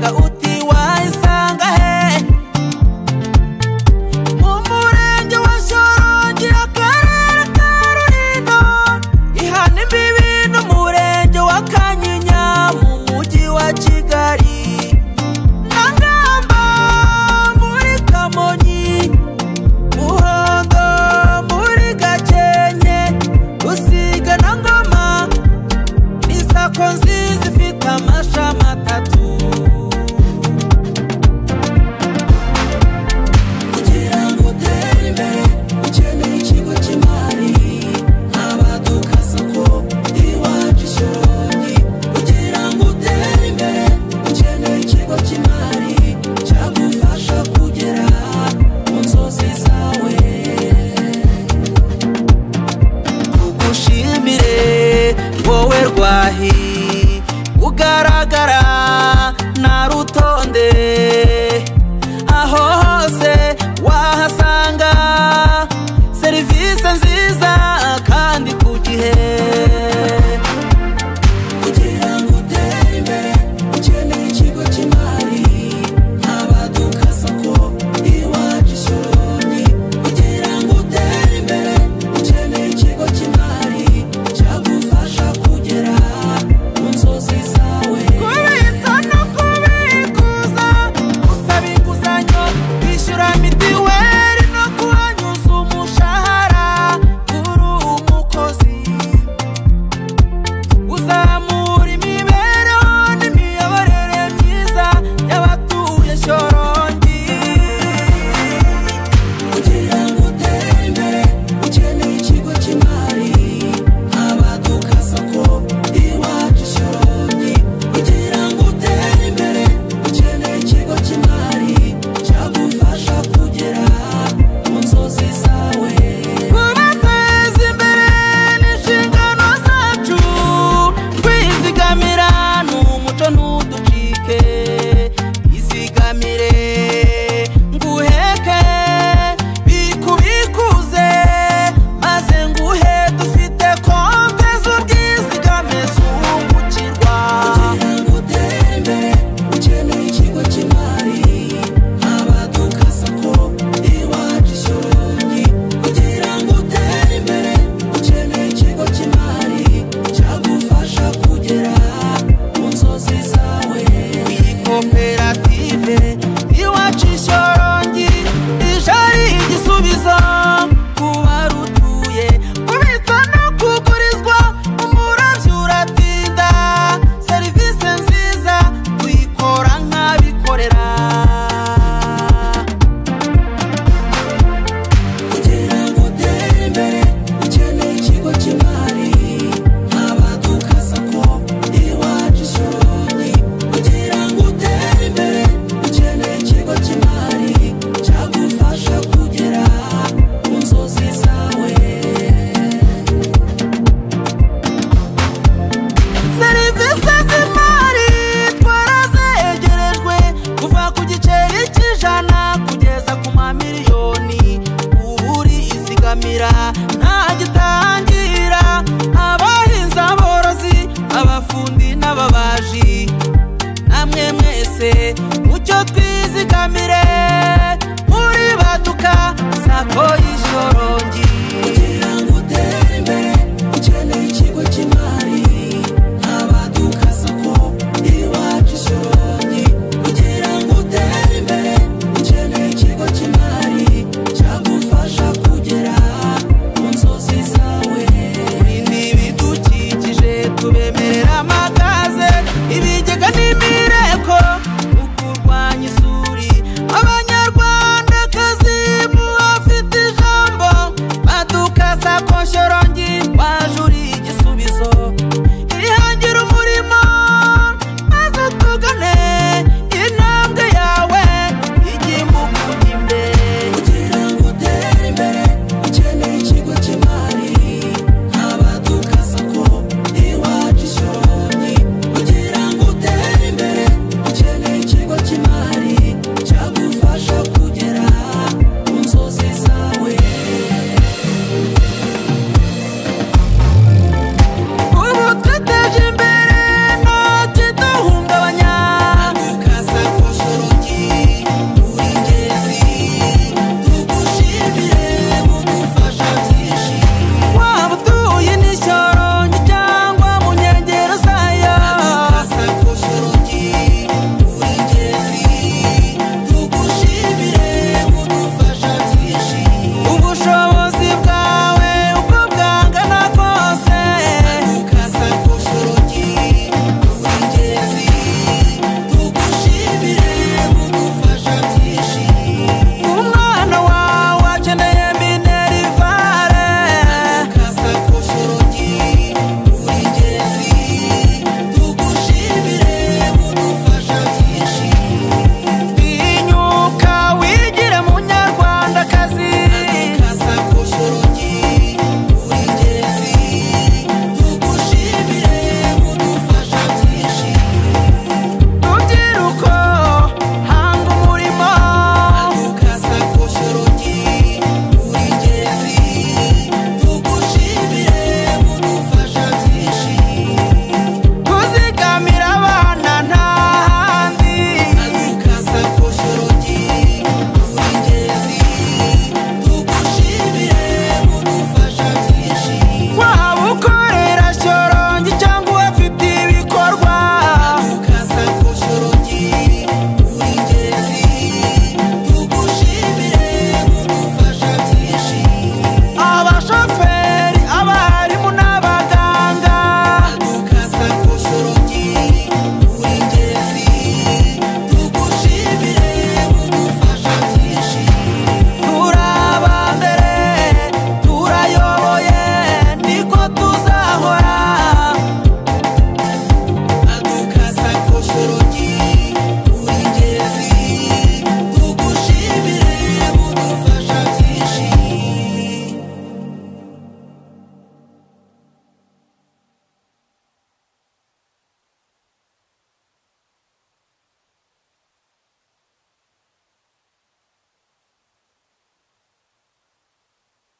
Kauta ugaragara na rutonde